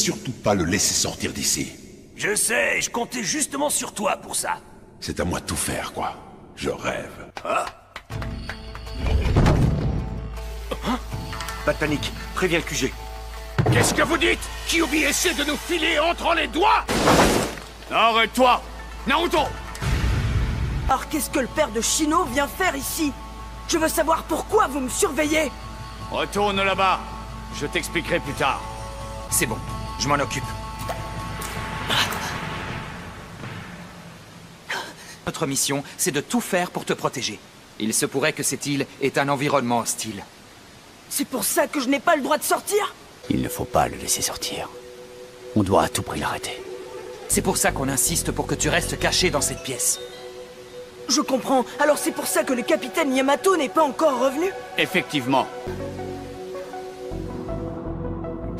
Surtout pas le laisser sortir d'ici. Je sais, je comptais justement sur toi pour ça. C'est à moi de tout faire, quoi. Je rêve. Ah Pas de panique, préviens le QG. Qu'est-ce que vous dites? Kyubi essaie de nous filer entre les doigts? Arrête-toi Naruto Alors qu'est-ce que le père de Shino vient faire ici? Je veux savoir pourquoi vous me surveillez Retourne là-bas. Je t'expliquerai plus tard. C'est bon, je m'en occupe. Notre mission, c'est de tout faire pour te protéger. Il se pourrait que cette île ait un environnement hostile. C'est pour ça que je n'ai pas le droit de sortir? Il ne faut pas le laisser sortir. On doit à tout prix l'arrêter. C'est pour ça qu'on insiste pour que tu restes caché dans cette pièce. Je comprends. Alors c'est pour ça que le capitaine Yamato n'est pas encore revenu? Effectivement.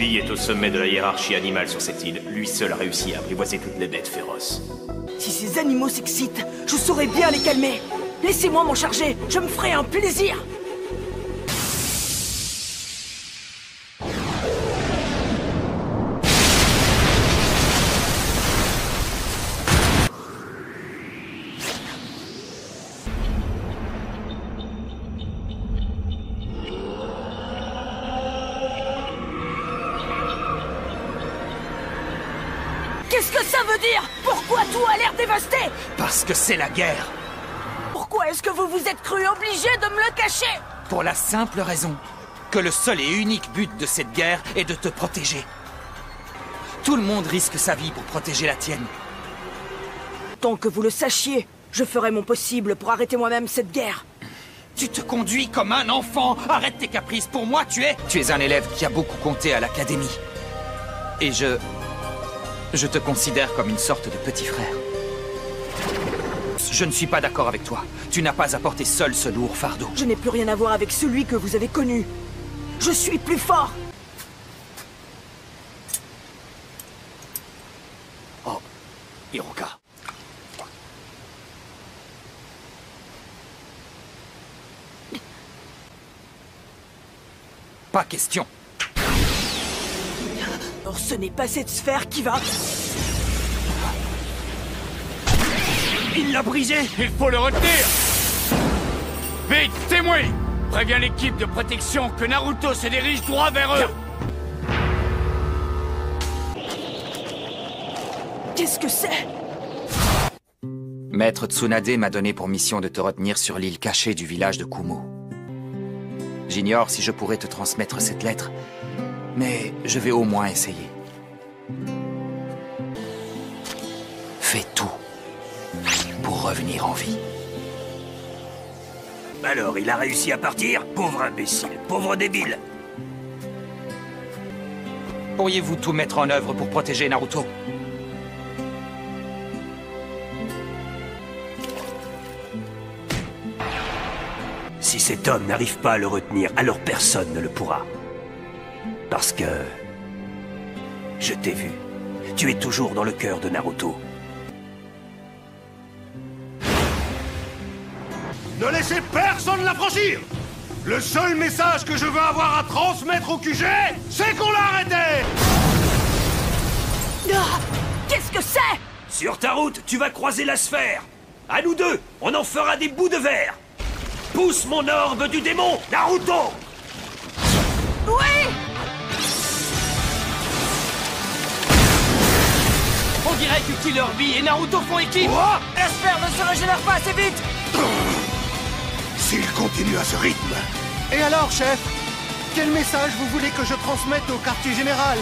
Est au sommet de la hiérarchie animale sur cette île. Lui seul a réussi à apprivoiser toutes les bêtes féroces. Si ces animaux s'excitent, je saurais bien les calmer. Laissez-moi m'en charger, je me ferai un plaisir. Qu'est-ce que ça veut dire Pourquoi tout a l'air dévasté Parce que c'est la guerre. Pourquoi est-ce que vous vous êtes cru obligé de me le cacher Pour la simple raison que le seul et unique but de cette guerre est de te protéger. Tout le monde risque sa vie pour protéger la tienne. Tant que vous le sachiez, je ferai mon possible pour arrêter moi-même cette guerre. Tu te conduis comme un enfant Arrête tes caprices, pour moi tu es... Tu es un élève qui a beaucoup compté à l'académie. Et je... Je te considère comme une sorte de petit frère. Je ne suis pas d'accord avec toi. Tu n'as pas à porter seul ce lourd fardeau. Je n'ai plus rien à voir avec celui que vous avez connu. Je suis plus fort Oh, Hiroka. Pas question. Alors ce n'est pas cette sphère qui va... Il l'a brisé. Il faut le retenir. Vite, témoin. Préviens l'équipe de protection que Naruto se dirige droit vers eux. Qu'est-ce que c'est? Maître Tsunade m'a donné pour mission de te retenir sur l'île cachée du village de Kumo. J'ignore si je pourrais te transmettre cette lettre, mais je vais au moins essayer. Fais tout pour revenir en vie. Alors, il a réussi à partir? Pauvre imbécile, pauvre débile Pourriez-vous tout mettre en œuvre pour protéger Naruto? Si cet homme n'arrive pas à le retenir, alors personne ne le pourra. Parce que... Je t'ai vu. Tu es toujours dans le cœur de Naruto. Ne laissez personne l'affranchir Le seul message que je veux avoir à transmettre au QG, c'est qu'on l'a arrêté Ah Qu'est-ce que c'est? Sur ta route, tu vas croiser la sphère. À nous deux, on en fera des bouts de verre. Pousse mon orbe du démon, Naruto Oui Killer Bee et Naruto font équipe. Quoi La sphère ne se régénère pas assez vite. S'il continue à ce rythme, Et alors, chef Quel message vous voulez que je transmette au quartier général?